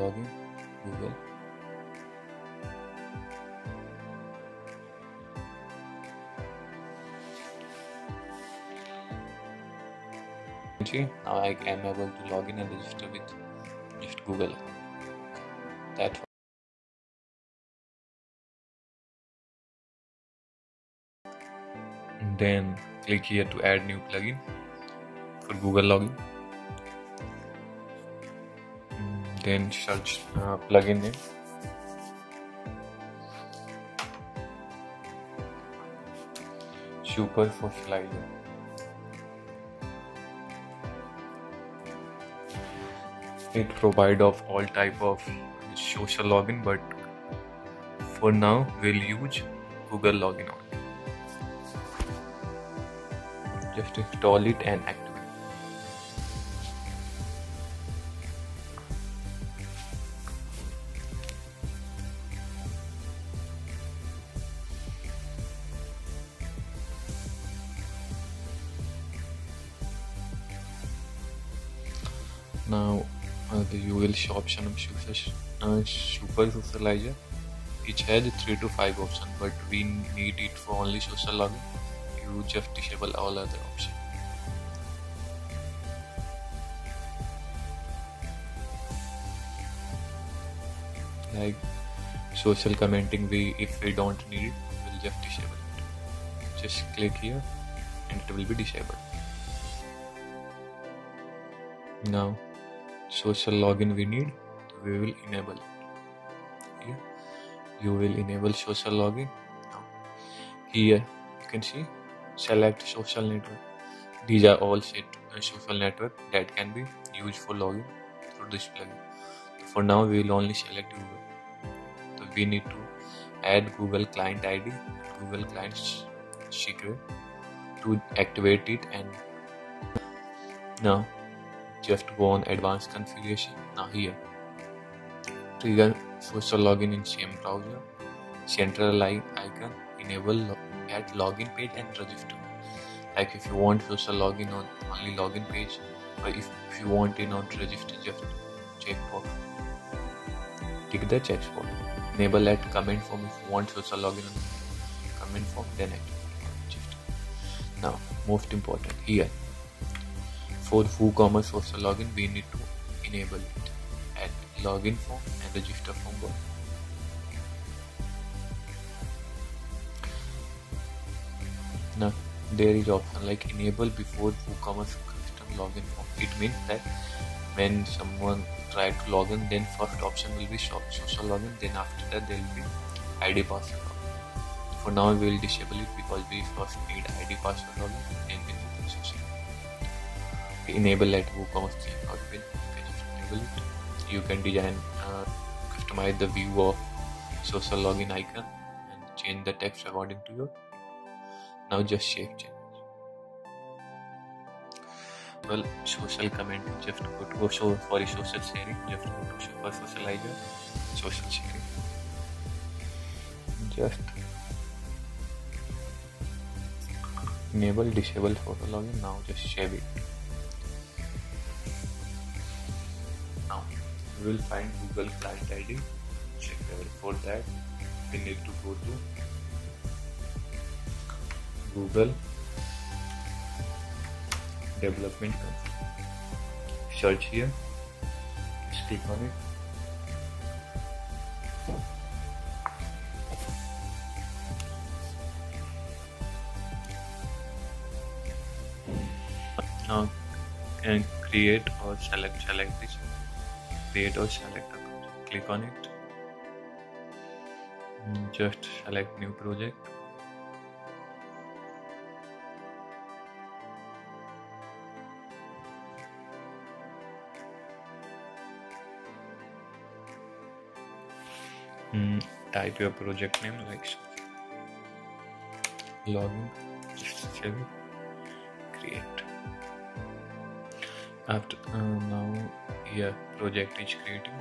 login google. Now I am able to log in and register with just Google. That then click here to add new plugin for Google login then search uh, plugin name super socializer it provide of all type of social login but for now we'll use google login on just install it and activate now uh, the show option of super, super socializer each has 3 to 5 options but we need it for only social login. You just disable all other options like social commenting we if we don't need it we'll just disable it. Just click here and it will be disabled. Now social login we need we will enable. Here you will enable social login. Now here you can see select social network. These are all set uh, social network that can be used for login through this plugin. For now we will only select google. So we need to add google client id google client secret to activate it and now just go on advanced configuration. Now here. Trigger. Social login in same browser. Central line icon. Enable at login page and register. Like if you want social login on only login page or if, if you want it on register just check box. Tick the check spot enable at comment form if you want social login on comment form then activate. Now. Most important here for WooCommerce social login, we need to enable it at login form and register form. Now there is option like enable before WooCommerce custom login form. It means that when someone try to login then first option will be social login. Then after that there will be ID password. For now we will disable it because we first need ID password login. Enable at WooCommerce checkout bin. You can enable it. You can design, uh, customize the view of social login icon and change the text according to your. Now just save changes. Well, social commenting just go to show for social sharing. Just go to show for socializer, social sharing. Just enable disable photo login. Now just save it. We will find Google Client ID. Check for that. We need to go to Google Development Search here. Click on it. Now and create or select select this create or select a project. Click on it. Just select new project. Mm, type your project name like so. Login, save create. After uh, now here project which creating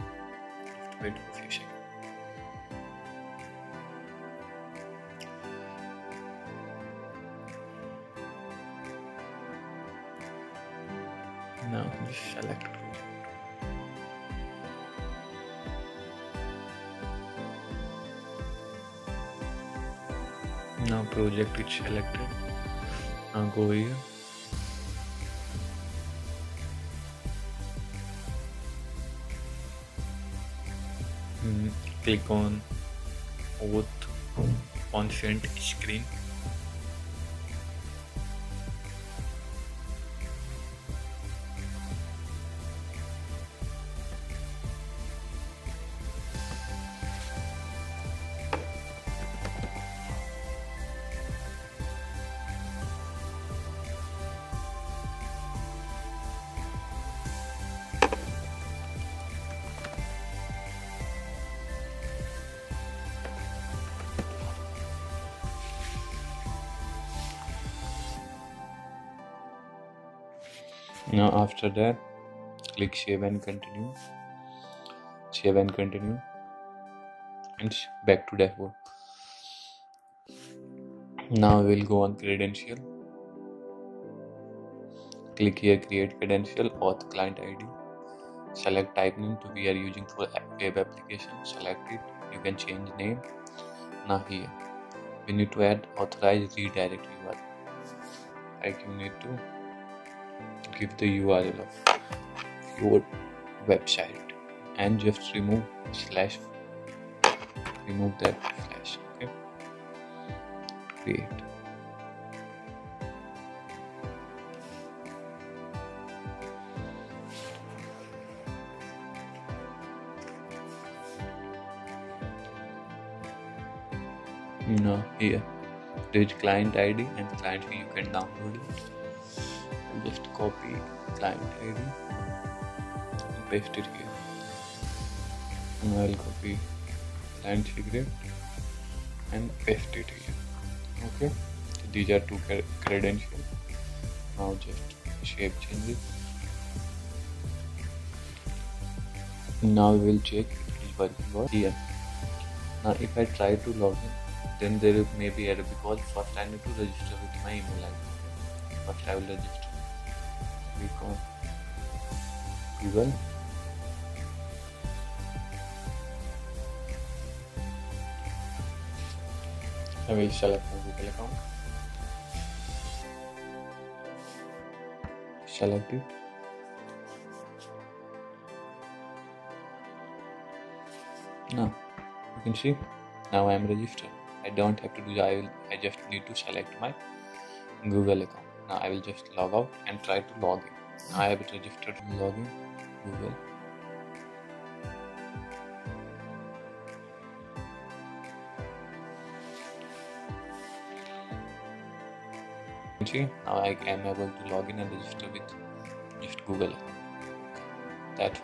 now select project now project which selected. Now go here. Click on oath front screen now after that click save and continue. Save and continue. And back to dashboard now we'll go on credential. Click here create credential OAuth client id select type name to we are using for web application. Select it. You can change name. Now here. We need to add authorized redirect url like you need to give the URL of your website and just remove slash remove that slash okay? Create. Now here there is client id and client you can download it just copy client id and paste it here and I'll copy client secret and paste it here okay? So these are two credentials. Now just shape changes. Now we will check it is working here. Now if I try to log in then there may be error because first I need to register with my email ID first I will register Google I will select my Google account select it now you can see. Now I am registered. I don't have to do I will I just need to select my Google account now I will just log out and try to log in. Now I have registered to login Google. See, now I am able to log in and register with just Google. That's